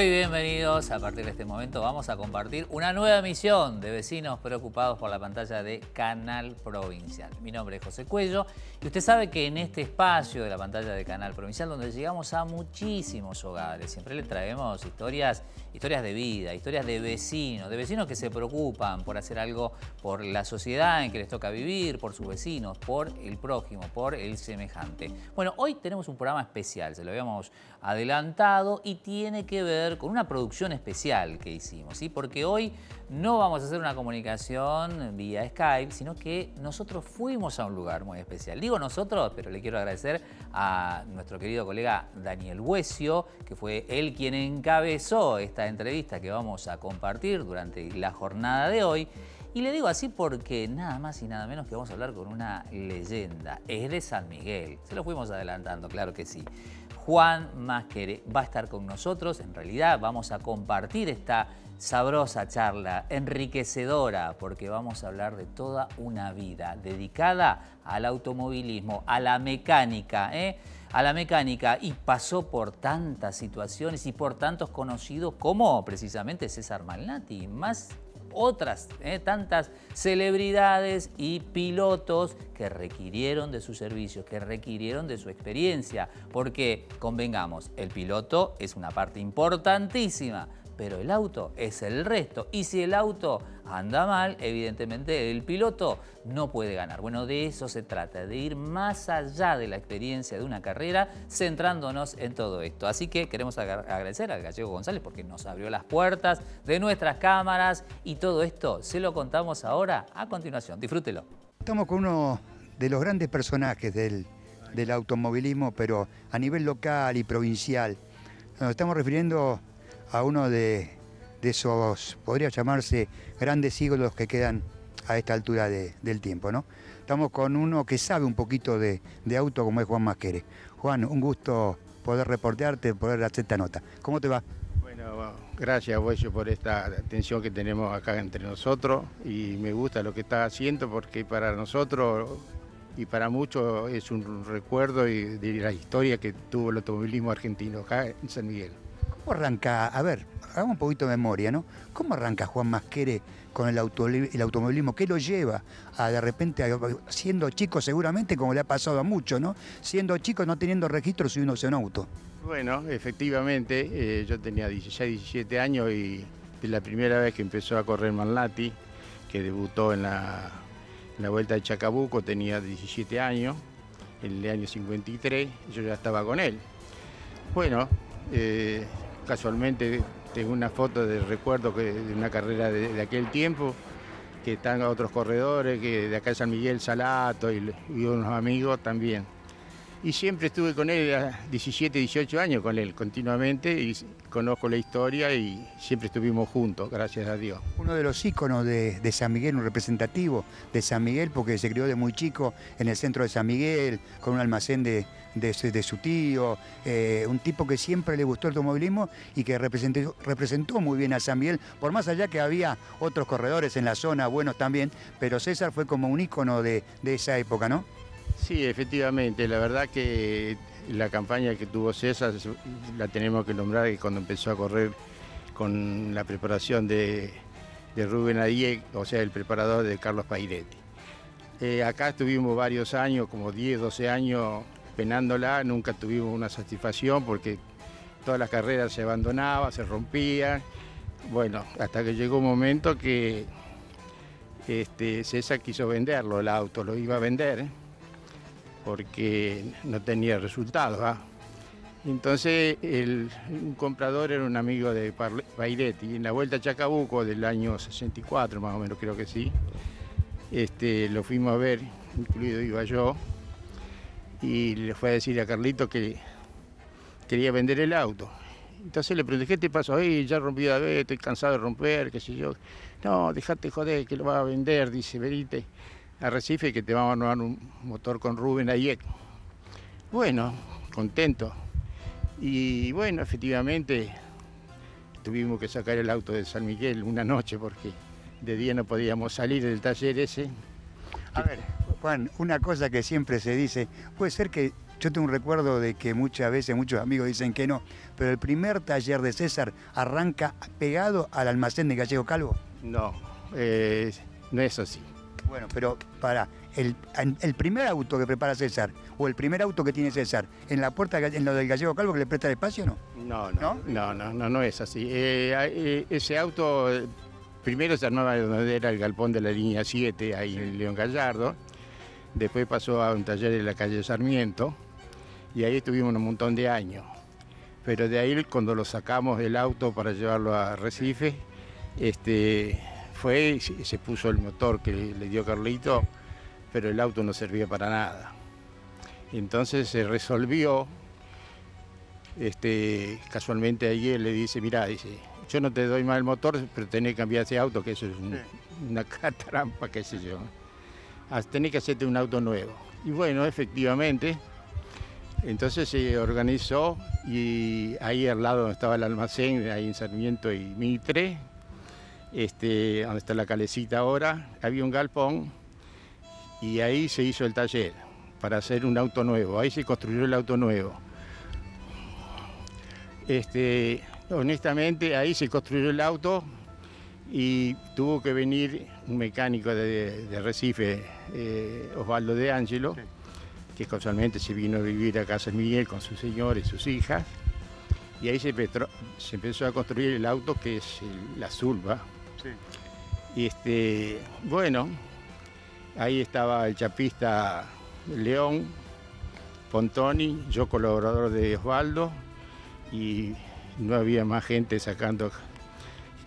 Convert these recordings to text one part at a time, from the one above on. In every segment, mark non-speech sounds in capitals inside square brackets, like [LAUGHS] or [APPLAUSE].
Bienvenidos. A partir de este momento vamos a compartir una nueva misión de vecinos preocupados por la pantalla de Canal Provincial. Mi nombre es José Cuello y usted sabe que en este espacio de la pantalla de Canal Provincial donde llegamos a muchísimos hogares, siempre le traemos historias, historias de vida, historias de vecinos, de vecinos que se preocupan por hacer algo por la sociedad en que les toca vivir, por sus vecinos, por el prójimo, por el semejante. Bueno, hoy tenemos un programa especial, se lo habíamos adelantado y tiene que ver con una producción especial que hicimos, ¿sí? porque hoy no vamos a hacer una comunicación vía Skype, sino que nosotros fuimos a un lugar muy especial. Digo nosotros, pero le quiero agradecer a nuestro querido colega Daniel Huesio, que fue él quien encabezó esta entrevista que vamos a compartir durante la jornada de hoy. Y le digo así porque nada más y nada menos que vamos a hablar con una leyenda. Es de San Miguel. Se lo fuimos adelantando, claro que sí. Juan Másquere va a estar con nosotros. En realidad vamos a compartir esta sabrosa charla, enriquecedora, porque vamos a hablar de toda una vida dedicada al automovilismo, a la mecánica, ¿eh? a la mecánica y pasó por tantas situaciones y por tantos conocidos como precisamente César Malnati, más otras ¿eh? tantas celebridades y pilotos que requirieron de sus servicios, que requirieron de su experiencia, porque convengamos, el piloto es una parte importantísima pero el auto es el resto. Y si el auto anda mal, evidentemente el piloto no puede ganar. Bueno, de eso se trata, de ir más allá de la experiencia de una carrera, centrándonos en todo esto. Así que queremos agradecer al Gallego González porque nos abrió las puertas de nuestras cámaras y todo esto se lo contamos ahora a continuación. Disfrútelo. Estamos con uno de los grandes personajes del, del automovilismo, pero a nivel local y provincial. Nos estamos refiriendo a uno de, esos, podría llamarse, grandes ídolos que quedan a esta altura del tiempo, ¿no? Estamos con uno que sabe un poquito de, auto como es Juan Masquere. Juan, un gusto poder reportearte, poder hacer esta nota. ¿Cómo te va? Bueno, gracias, Boyo, por esta atención que tenemos acá entre nosotros y me gusta lo que estás haciendo porque para nosotros y para muchos es un recuerdo de la historia que tuvo el automovilismo argentino acá en San Miguel. ¿Cómo arranca? A ver, hagamos un poquito de memoria, ¿no? ¿Cómo arranca Juan Masquere con el, automovilismo? ¿Qué lo lleva a de repente, siendo chico seguramente, como le ha pasado a muchos, ¿no? Siendo chico, no teniendo registro, subiéndose en auto. Bueno, efectivamente, eh, yo tenía 16, 17 años y la primera vez que empezó a correr Manlati, que debutó en la, en la Vuelta de Chacabuco, tenía 17 años, en el año 53, yo ya estaba con él. Bueno, eh, casualmente tengo una foto de recuerdo de una carrera de, aquel tiempo, que están otros corredores, que de acá San Miguel Salato y, y unos amigos también y siempre estuve con él a 17, 18 años con él continuamente y conozco la historia y siempre estuvimos juntos, gracias a Dios. Uno de los íconos de, San Miguel, un representativo de San Miguel porque se crió de muy chico en el centro de San Miguel con un almacén de, su tío, eh, un tipo que siempre le gustó el automovilismo y que representó, representó muy bien a San Miguel, por más allá que había otros corredores en la zona buenos también, pero César fue como un ícono de, de esa época, ¿no? Sí, efectivamente, la verdad que la campaña que tuvo César la tenemos que nombrar que cuando empezó a correr con la preparación de, Rubén Adiek, o sea, el preparador de Carlos Pairetti. Eh, acá estuvimos varios años, como 10, 12 años penándola, nunca tuvimos una satisfacción porque todas las carreras se abandonaban, se rompían. Bueno, hasta que llegó un momento que este, César quiso venderlo, el auto lo iba a vender porque no tenía resultados. Entonces el, un comprador era un amigo de Pairetti. En la vuelta a Chacabuco del año 64, más o menos creo que sí, este, lo fuimos a ver, incluido iba yo, y le fue a decir a Carlito que quería vender el auto. Entonces le pregunté, ¿qué te pasó ahí? Ya rompí la vez, estoy cansado de romper, qué sé yo. No, dejate joder, que lo va a vender, dice, venite a Recife que te vamos a armar un motor con Rubén Ayek. Bueno, contento. Y bueno, efectivamente tuvimos que sacar el auto de San Miguel una noche porque de día no podíamos salir del taller ese. A ver, Juan, una cosa que siempre se dice, puede ser que Yo tengo un recuerdo de que muchas veces muchos amigos dicen que no, pero el primer taller de César arranca pegado al almacén de Gallego Calvo. No, eh, no es así. Bueno, pero para, el, el, primer auto que prepara César o el primer auto que tiene César en la puerta, en lo del Gallego Calvo que le presta el espacio, ¿no? No, no, no, no, no, no, es así. Eh, eh, ese auto primero se armaba donde era el galpón de la línea 7, ahí en León Gallardo. Después pasó a un taller en la calle Sarmiento y ahí estuvimos un montón de años. Pero de ahí cuando lo sacamos del auto para llevarlo a Recife, este, fue y se puso el motor que le dio Carlito, pero el auto no servía para nada. Entonces se resolvió, este, casualmente ayer le dice, mira, dice, yo no te doy más el motor, pero tenés que cambiar ese auto, que eso es una [LAUGHS] trampa, qué sé yo. Ah, tenés que hacerte un auto nuevo. Y bueno, efectivamente, entonces se organizó y ahí al lado donde estaba el almacén, ahí en Sarmiento y Mitre, este, donde está la calecita ahora, había un galpón y ahí se hizo el taller para hacer un auto nuevo. Ahí se construyó el auto nuevo. Este, honestamente, ahí se construyó el auto y tuvo que venir un mecánico de, Recife, eh, Osvaldo de Ángelo que casualmente se vino a vivir a Casa Miguel con su señor y sus hijas. Y ahí se, empezó a construir el auto que es la Zulba. Y este, bueno, ahí estaba el chapista León, Pontoni, yo colaborador de Osvaldo, y no había más gente sacando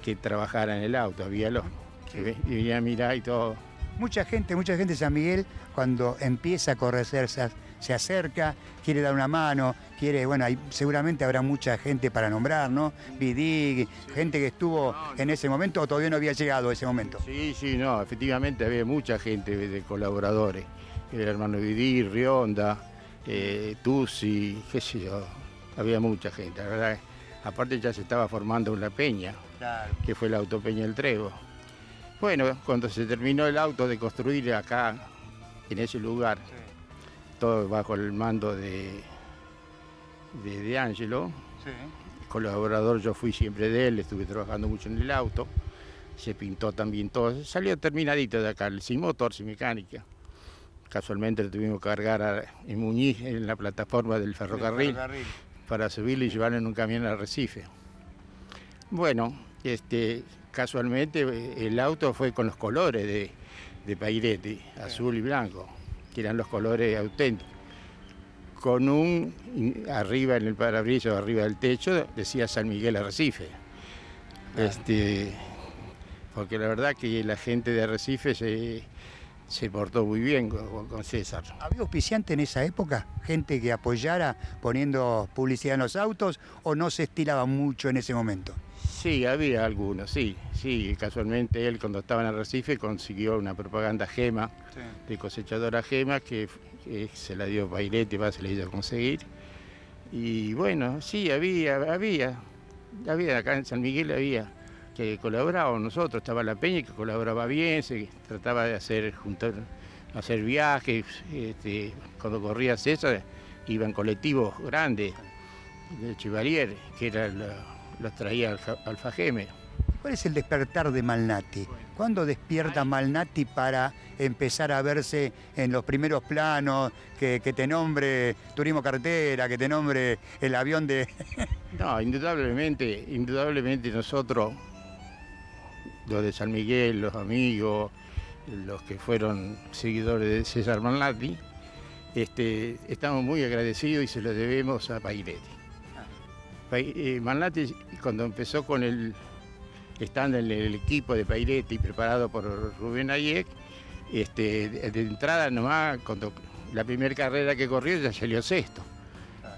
que trabajara en el auto, había los que venían a mirar y todo Mucha gente, mucha gente de San Miguel, cuando empieza a correr, se, se acerca, quiere dar una mano, quiere, bueno, seguramente habrá mucha gente para nombrar, ¿no? Vidig, gente que estuvo en ese momento o todavía no había llegado a ese momento. Sí, sí, no, efectivamente había mucha gente de colaboradores. El hermano Vidig, Rionda, eh, Tusi, qué sé yo, había mucha gente, la verdad. Aparte ya se estaba formando una peña, que fue la autopeña del Trevo. Bueno, cuando se terminó el auto de construir acá, en ese lugar, todo bajo el mando de, de, Angelo, colaborador yo fui siempre de él, estuve trabajando mucho en el auto, se pintó también todo, salió terminadito de acá, sin motor, sin mecánica. Casualmente lo tuvimos que cargar en Muñiz, en la plataforma del ferrocarril, para subirlo y llevarlo en un camión al Recife. Bueno, este, casualmente el auto fue con los colores de, de Pairetti, azul y blanco, que eran los colores auténticos. Con un, arriba en el parabrisas, arriba del techo, decía San Miguel Arrecife. Este, porque la verdad que la gente de Arrecife se, se portó muy bien con, César. ¿Había auspiciante en esa época? ¿Gente que apoyara poniendo publicidad en los autos o no se estilaba mucho en ese momento? Sí, había algunos, sí, sí. Casualmente él cuando estaba en Arrecife consiguió una propaganda gema, de cosechadora gema, que, se la dio Bailetti, se la hizo conseguir. Y bueno, sí, había, había, había acá en San Miguel había que colaboraba nosotros, estaba la Peña que colaboraba bien, se trataba de hacer juntar, hacer viajes, este, cuando corría César iban colectivos grandes de Chivalier, que era la los traía Alfajeme. ¿Cuál es el despertar de Malnati? ¿Cuándo despierta Malnati para empezar a verse en los primeros planos, que, te nombre Turismo Cartera, que te nombre el avión de... [LAUGHS] no, indudablemente, indudablemente nosotros, los de San Miguel, los amigos, los que fueron seguidores de César Malnati, este, estamos muy agradecidos y se lo debemos a Pairetti. Eh, Malnati cuando empezó con el, estando en el equipo de Pairetti preparado por Rubén Ayek, este, de entrada nomás, cuando la primera carrera que corrió ya salió sexto.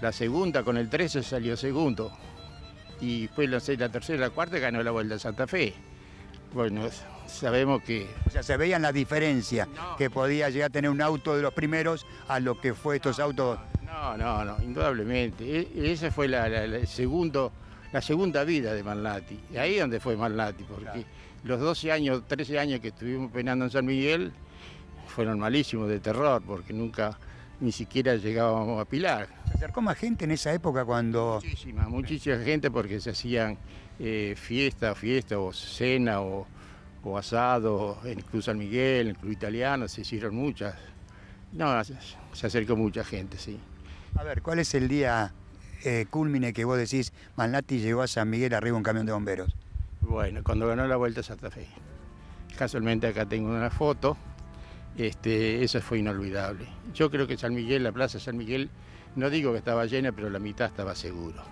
La segunda con el 13 salió segundo. Y después la, la tercera y la cuarta ganó la Vuelta a Santa Fe. Bueno, sabemos que... O sea, se veían la diferencia que podía llegar a tener un auto de los primeros a lo que fue estos autos no, no, no, indudablemente. E, esa fue la, segundo, la segunda vida de Malnati. Y ahí es donde fue Malnati, porque los 12 años, 13 años que estuvimos penando en San Miguel fueron malísimos de terror, porque nunca ni siquiera llegábamos a Pilar. ¿Se acercó más gente en esa época cuando...? Muchísima, muchísima gente porque se hacían eh, fiesta, fiesta o cena o, o asado en Club San Miguel, en el Club Italiano, se hicieron muchas. No, se acercó mucha gente, sí. A ver, ¿cuál es el día eh, cúlmine que vos decís, Malnati llegó a San Miguel arriba un camión de bomberos? Bueno, cuando ganó la Vuelta a Santa Fe. Casualmente acá tengo una foto, este, eso fue inolvidable. Yo creo que San Miguel, la Plaza San Miguel, no digo que estaba llena, pero la mitad estaba seguro,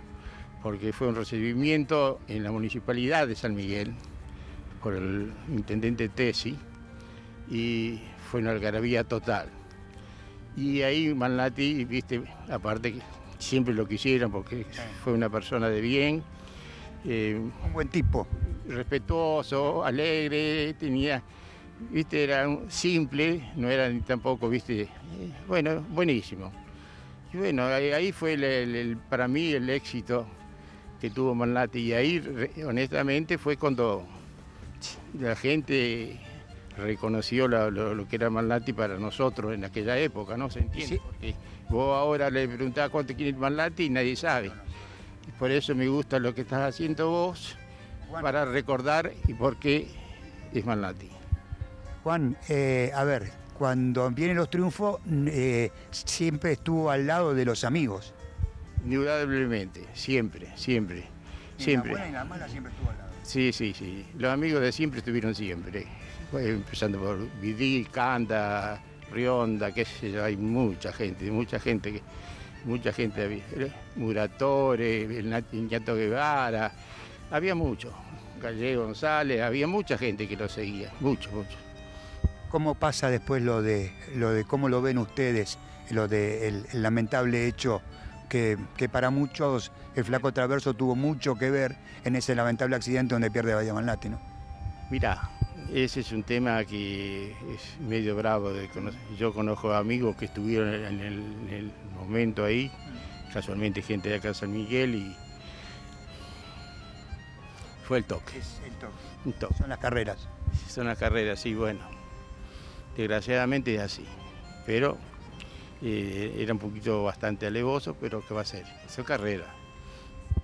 porque fue un recibimiento en la municipalidad de San Miguel por el intendente Tesi y fue una algarabía total. Y ahí Malnati, viste, aparte que siempre lo quisieron porque fue una persona de bien. eh, un buen tipo. Respetuoso, alegre, tenía, viste, era simple, no era ni tampoco, viste, eh, bueno, buenísimo. Y bueno, ahí, fue el- el- el- para mí el éxito que tuvo Malnati y ahí honestamente fue cuando la gente reconoció la- lo, lo que era Malnati para nosotros en aquella época, ¿no? ¿Se entiende? Sí. Porque vos ahora le preguntás cuánto quiere Malnati y nadie sabe. Y por eso me gusta lo que estás haciendo vos, Juan, para recordar y por qué es Malnati. Juan, eh, a ver, cuando vienen los triunfos, eh, siempre estuvo al lado de los amigos. Indudablemente, siempre, siempre, siempre. mala siempre estuvo al lado. Sí, sí, sí. Los amigos de siempre estuvieron siempre. Fue Empezando por Vidil, Canda, Rionda, qué sé yo, hay mucha gente, mucha gente que. Mucha gente había. eh, Muratore, el Ñato Guevara, había mucho. Gallego González, había mucha gente que lo seguía, mucho, mucho. ¿Cómo pasa después lo de, lo de cómo lo ven ustedes, lo de el, el lamentable hecho que, que para muchos el flaco Traverso tuvo mucho que ver en ese lamentable accidente donde pierde Malnati, ¿no? Mirá, ese es un tema que es medio bravo de conocer. Yo conozco amigos que estuvieron en el, en el momento ahí, casualmente gente de acá de San Miguel y fue el toque, un toque. Son las carreras. Son las carreras, sí, bueno. Desgraciadamente es así, pero eh, era un poquito bastante alevoso, pero ¿qué va a ser? Son carreras.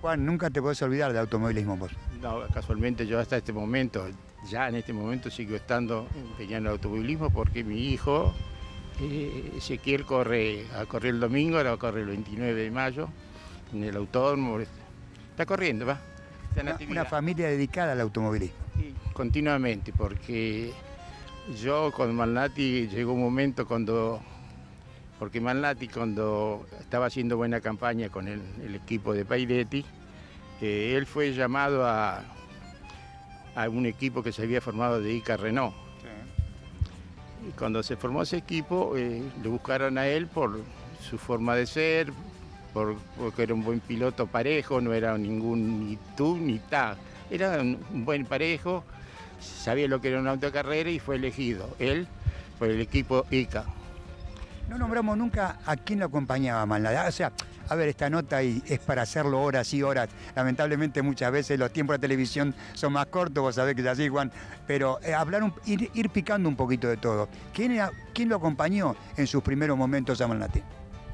Juan, nunca te podés olvidar del automovilismo vos. No, casualmente yo hasta este momento, ya en este momento sigo estando empeñado en el automovilismo porque mi hijo, eh, Ezequiel, corre, a correr el domingo, ahora correr el 29 de mayo en el autódromo. Está corriendo, va. Está en Una, familia dedicada al automovilismo. Sí, continuamente, porque yo con Malnati llegó un momento cuando, porque Malnati cuando estaba haciendo buena campaña con el, el equipo de Pairetti, eh, él fue llamado a, a un equipo que se había formado de Ica Renault. Y cuando se formó ese equipo, eh, lo buscaron a él por su forma de ser, por- porque era un buen piloto parejo, no era ningún ni tú ni ta. Era un buen parejo, sabía lo que era una autocarrera y fue elegido. Él por el equipo ICA. No nombramos nunca a quién lo acompañaba Malnati. O sea, a ver, esta nota y es para hacerlo horas y horas. Lamentablemente muchas veces los tiempos de televisión son más cortos, vos sabés que es así, Juan. Pero eh, hablar un- ir, picando un poquito de todo. ¿Quién, era- ¿Quién lo acompañó en sus primeros momentos a Malnati?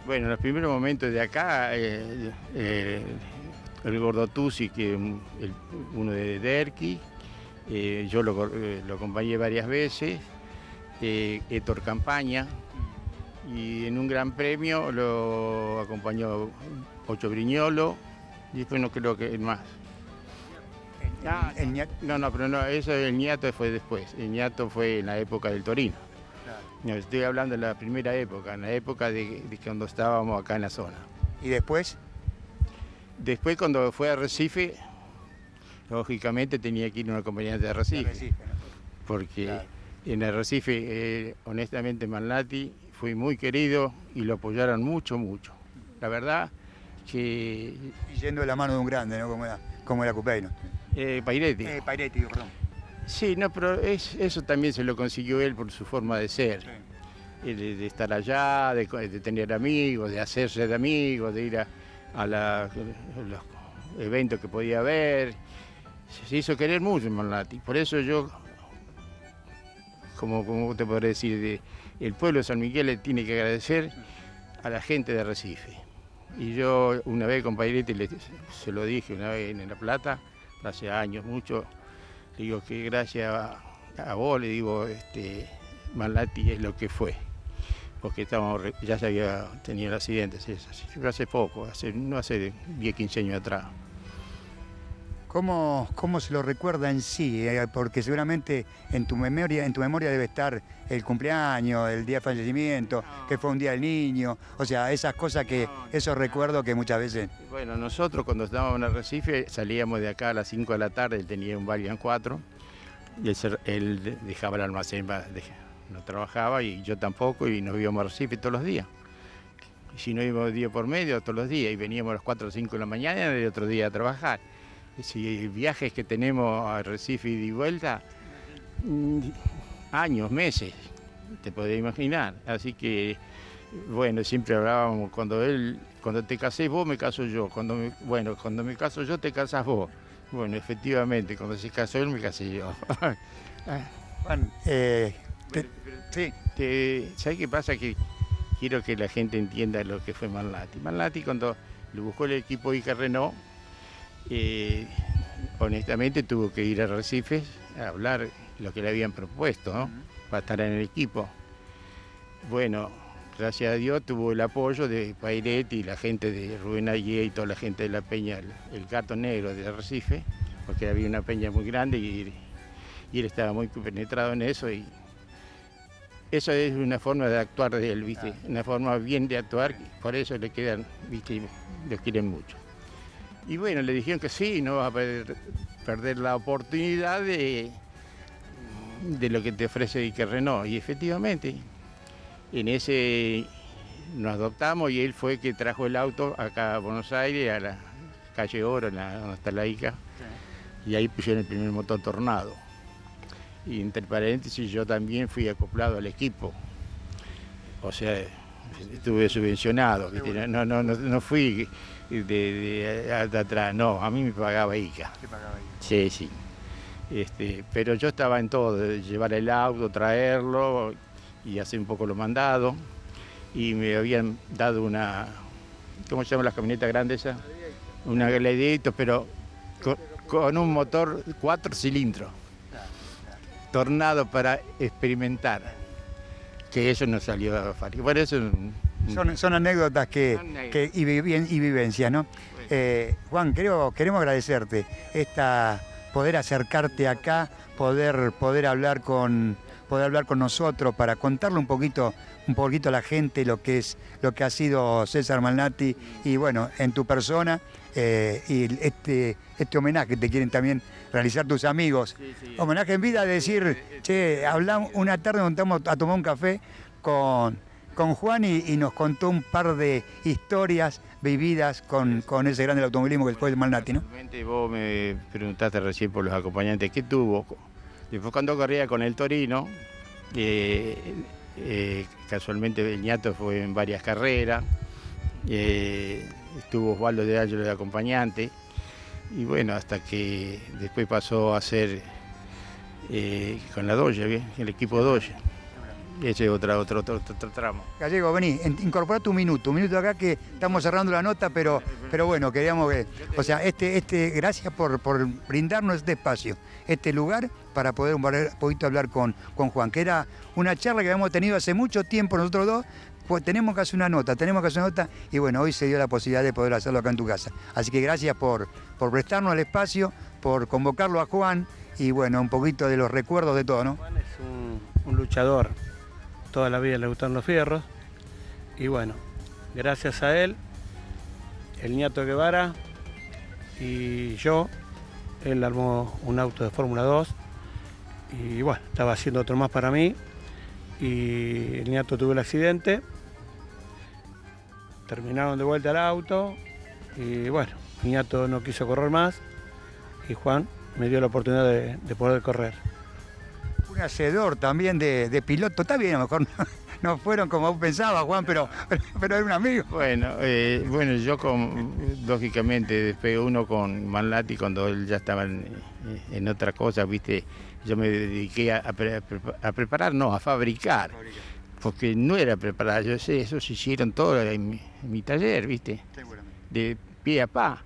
Bueno, en los primeros momentos de acá, eh, eh, el Gordo Tusi, que el- uno de Derqui, eh, yo lo, lo acompañé varias veces, Héctor Campaña, y en un gran premio lo acompañó Ocho Briñolo, y después no creo que más. Ah, El ña- No, no, pero no, eso el ñato fue después, el ñato fue en la época del Torino. No, estoy hablando de la primera época, en la época de, de cuando estábamos acá en la zona. Y después, Después cuando fue a Recife, lógicamente tenía que ir un acompañante de Recife, porque Claro. en el Recife, eh, honestamente, Malnati fue muy querido y lo apoyaron mucho, mucho. La verdad que y yendo de la mano de un grande, ¿no? Como era, como era Cupeino. eh, Pairetti, Eh, Pairetti, perdón. sí, no, pero es- eso también se lo consiguió él por su forma de ser. eh, de, de estar allá, de, de tener amigos, de hacerse de amigos, de ir a, a la- a los eventos que podía haber. Se, hizo querer mucho Malnati. Por eso yo, como, como te podré decir, de- el pueblo de San Miguel le tiene que agradecer a la gente de Recife. Y yo una vez le, se lo dije una vez en La Plata, hace años, mucho, digo que gracias a, vos, le digo, este, Malati es lo que fue. Porque estamos, ya se había tenido el accidente, sí, hace poco, hace, no hace 10, 15 años atrás. ¿Cómo, ¿Cómo, se lo recuerda en sí? Eh, porque seguramente en tu memoria, en tu memoria debe estar el cumpleaños, el día de fallecimiento, que fue un día del niño, o sea, esas cosas que, esos recuerdos que muchas veces. Bueno, nosotros cuando estábamos en Arrecife salíamos de acá a las 5 de la tarde, él tenía un Valiant 4, y él, dejaba el almacén, no trabajaba y yo tampoco, y nos íbamos a Arrecife todos los días. Y si no íbamos día por medio, todos los días, y veníamos a las 4 o 5 de la mañana y el otro día a trabajar si viajes que tenemos a Recife y de vuelta, mm, años, meses, te podés imaginar. Así que, bueno, siempre hablábamos, cuando él, cuando te casés vos, me caso yo. Cuando bueno, cuando me caso yo, te casas vos. Bueno, efectivamente, cuando se casó él, me casé yo. [LAUGHS] Juan, eh. ¿sabes qué pasa? Que quiero que la gente entienda lo que fue Manlati. Manlati cuando le buscó el equipo Ica Renault, eh, honestamente tuvo que ir a Recife a hablar lo que le habían propuesto para estar en el equipo. Bueno, gracias a Dios tuvo el apoyo de Pairet y la gente de Rubén Aguía y toda la gente de la peña, el, Gato Negro de Recife, porque había una peña muy grande y, él estaba muy penetrado en eso y eso es una forma de actuar de él, ¿viste? Una forma bien de actuar, por eso le quedan, ¿viste? Lo quieren mucho. Y bueno, le dijeron que sí, no va a perder, la oportunidad de, de lo que te ofrece Ike Renault. Y efectivamente, en ese nos adoptamos y él fue que trajo el auto acá a Buenos Aires, a la calle Oro, donde está la ICA, y ahí pusieron el primer motor Tornado. Y entre paréntesis, yo también fui acoplado al equipo. O sea, estuve subvencionado, no, no, no, no fui de, de, atrás, no, a mí me pagaba ICA. Sí, sí. Este, pero yo estaba en todo, llevar el auto, traerlo y hacer un poco lo mandado. Y me habían dado una, ¿cómo se llama la camioneta grande esa? Una Gladiator, pero con, un motor cuatro cilindros. Tornado para experimentar. Que eso no salió fácil. Por eso son, anécdotas que, y, vivencias, ¿no? Eh, Juan, queremos agradecerte esta, poder acercarte acá, poder, poder, hablar con, poder hablar con nosotros para contarle un poquito, un poquito a la gente lo que es, lo que ha sido César Malnati y bueno, en tu persona eh, y este, este homenaje que te quieren también realizar tus amigos. Homenaje en vida, decir, che, hablamos una tarde, nos juntamos a tomar un café con con Juan y, nos contó un par de historias vividas con, ese grande automovilismo que fue el Malnati, ¿no? Vos me preguntaste recién por los acompañantes que tuvo. Después cuando corría con el Torino, eh, eh, casualmente el ñato fue en varias carreras, eh, estuvo Osvaldo de Ángelo de acompañante, y bueno, hasta que después pasó a ser con la Doge, el equipo Doge. Ese es otro, otro, otro, tramo. Gallego, vení, incorpora tu minuto, un minuto acá que estamos cerrando la nota, pero, pero bueno, queríamos que, o sea, este, este, gracias por, brindarnos este espacio, este lugar para poder un poquito hablar con, con Juan, que era una charla que habíamos tenido hace mucho tiempo nosotros dos, pues tenemos que hacer una nota, tenemos que hacer una nota y bueno, hoy se dio la posibilidad de poder hacerlo acá en tu casa. Así que gracias por, por prestarnos el espacio, por convocarlo a Juan y bueno, un poquito de los recuerdos de todo, ¿no? Juan es un, un luchador, toda la vida le gustaron los fierros. Y bueno, gracias a él, el nieto Guevara y yo, él armó un auto de Fórmula 2 y bueno, estaba haciendo otro más para mí. Y el nieto tuvo el accidente, terminaron de vuelta el auto. Y bueno, el nieto no quiso correr más. Y Juan me dio la oportunidad de poder correr hacedor también de, piloto. Está bien, a lo mejor no, [LAUGHS] fueron como pensaba, Juan, pero, [LAUGHS] pero, era un amigo. Bueno, eh, bueno yo con, lógicamente después uno con Manlati cuando él ya estaba en, otra cosa, viste, yo me dediqué a, preparar, no, a fabricar. porque no era preparada, yo sé, eso se hicieron todo en mi, taller, ¿viste? De pie a pa.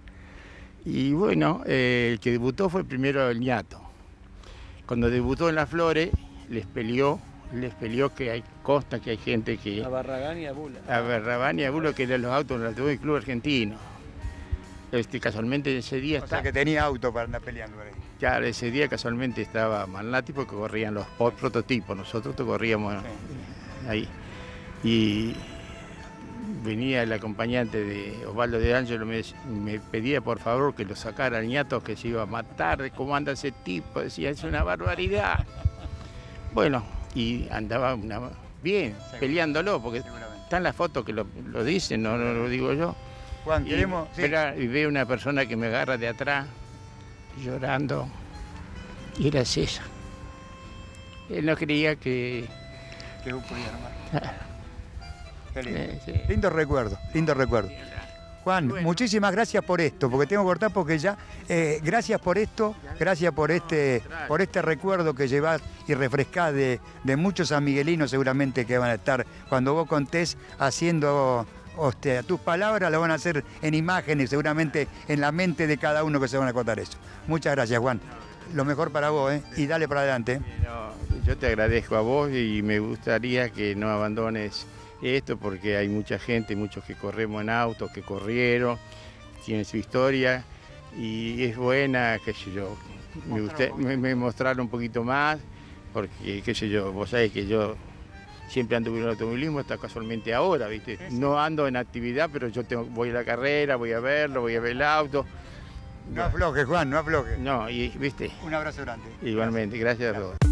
Y bueno, eh, el que debutó fue primero el ñato. Cuando debutó en las flores, les peleó, les peleó que hay costa, que hay gente que... A Barragán y a Bula. A Barragán y a Bula, que eran los autos del Club Argentino. Este, casualmente ese día... O sea que tenía auto para andar peleando ahí. Claro, ese día casualmente estaba Malnati porque corrían los prototipos, nosotros corríamos ahí. Y venía el acompañante de Osvaldo de Ángelo, me, me, pedía por favor que lo sacara al ñato que se iba a matar, cómo anda ese tipo, decía, es una barbaridad. Bueno, y andaba bien, peleándolo, porque están las fotos que lo, dicen, no, lo digo yo. Juan, queremos... y veo una persona que me agarra de atrás, llorando, y era César. Él no creía que... Que lindo. recuerdo, lindo recuerdo. Juan, muchísimas gracias por esto, porque tengo que cortar porque ya, eh, gracias por esto, gracias por este, por este recuerdo que llevas y refrescás de, de muchos amiguelinos seguramente que van a estar cuando vos contés haciendo tus palabras, lo van a hacer en imágenes, seguramente en la mente de cada uno que se van a contar eso. Muchas gracias, Juan. Lo mejor para vos, ¿eh? Y dale para adelante. yo te agradezco a vos y me gustaría que no abandones esto porque hay mucha gente, muchos que corremos en auto, que corrieron, tienen su historia y es buena, qué sé yo, me, gusta, me, mostrar un poquito más porque, qué sé yo, vos sabés que yo siempre ando en el automovilismo, hasta casualmente ahora, ¿viste? No ando en actividad, pero yo tengo, voy a la carrera, voy a verlo, voy a ver el auto. No aflojes, Juan, no aflojes. No, y, ¿viste? Un abrazo grande. Igualmente, gracias a todos.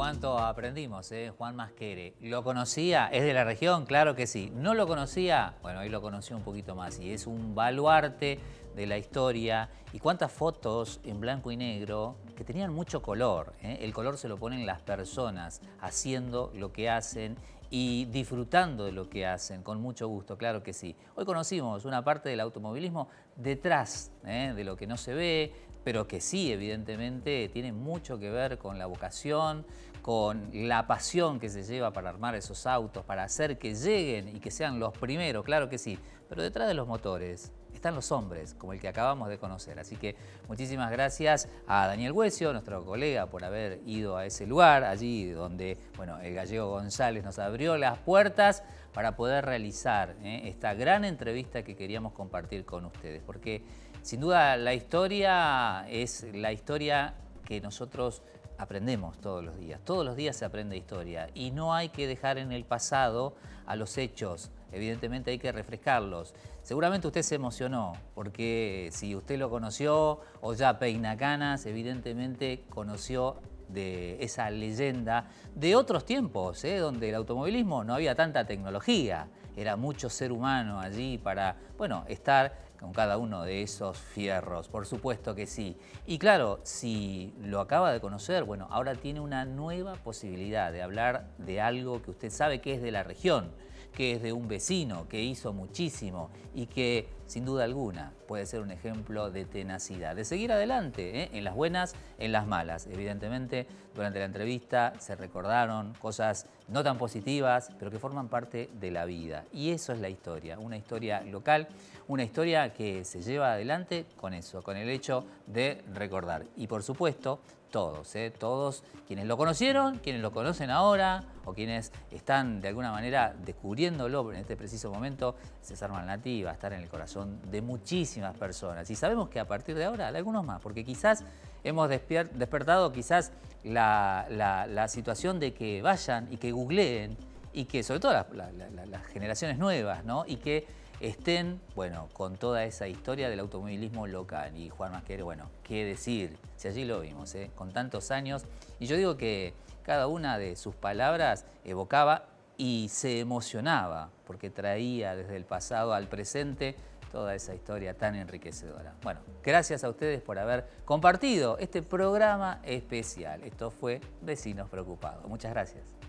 Aprendimos, ¿eh? Juan Masquere. ¿Lo conocía? ¿Es de la región? Claro que sí. ¿No lo conocía? Bueno, hoy lo conoció un poquito más y es un baluarte de la historia. Y cuántas fotos en blanco y negro que tenían mucho color. ¿eh? El color se lo ponen las personas haciendo lo que hacen y disfrutando de lo que hacen, con mucho gusto, claro que sí. Hoy conocimos una parte del automovilismo detrás ¿eh? de lo que no se ve, pero que sí, evidentemente, tiene mucho que ver con la vocación, con la pasión que se lleva para armar esos autos, para hacer que lleguen y que sean los primeros, claro que sí. Pero detrás de los motores están los hombres, como el que acabamos de conocer. Así que muchísimas gracias a Daniel Huesio, nuestro colega, por haber ido a ese lugar, allí donde bueno, el gallego González nos abrió las puertas para poder realizar ¿eh? esta gran entrevista que queríamos compartir con ustedes. Porque sin duda la historia es la historia que nosotros aprendemos todos los días. Todos los días se aprende historia y no hay que dejar en el pasado a los hechos. Evidentemente hay que refrescarlos. Seguramente usted se emocionó porque si usted lo conoció o ya peina canas, evidentemente conoció de esa leyenda de otros tiempos, ¿eh? donde el automovilismo no había tanta tecnología, era mucho ser humano allí para, bueno, estar con cada uno de esos fierros, por supuesto que sí. Y claro, si lo acaba de conocer, bueno, ahora tiene una nueva posibilidad de hablar de algo que usted sabe que es de la región, que es de un vecino que hizo muchísimo y que sin duda alguna puede ser un ejemplo de tenacidad, de seguir adelante, ¿eh? en las buenas, en las malas. Evidentemente, durante la entrevista se recordaron cosas no tan positivas, pero que forman parte de la vida. Y eso es la historia, una historia local, una historia que se lleva adelante con eso, con el hecho de recordar. Y por supuesto, todos, ¿eh? todos quienes lo conocieron, quienes lo conocen ahora o quienes están de alguna manera descubriéndolo en este preciso momento, César Malnati va a estar en el corazón de muchísimas personas. Y sabemos que a partir de ahora, de algunos más, porque quizás hemos despertado quizás la, situación de que vayan y que googleen y que sobre todo las generaciones nuevas, ¿no? Y que estén, bueno, con toda esa historia del automovilismo local. Y Juan Masquer, bueno, qué decir, si allí lo vimos, ¿eh? con tantos años. Y yo digo que cada una de sus palabras evocaba y se emocionaba, porque traía desde el pasado al presente toda esa historia tan enriquecedora. Bueno, gracias a ustedes por haber compartido este programa especial. Esto fue Vecinos Preocupados. Muchas gracias.